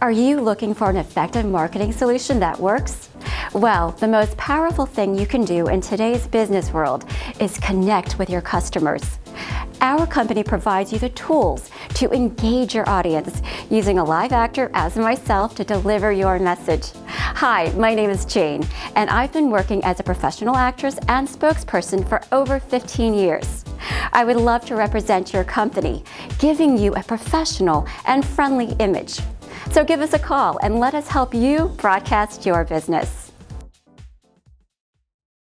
Are you looking for an effective marketing solution that works? Well, the most powerful thing you can do in today's business world is connect with your customers. Our company provides you the tools to engage your audience using a live actor as myself to deliver your message. Hi, my name is Jane, and I've been working as a professional actress and spokesperson for over 15 years. I would love to represent your company, giving you a professional and friendly image. So give us a call and let us help you broadcast your business.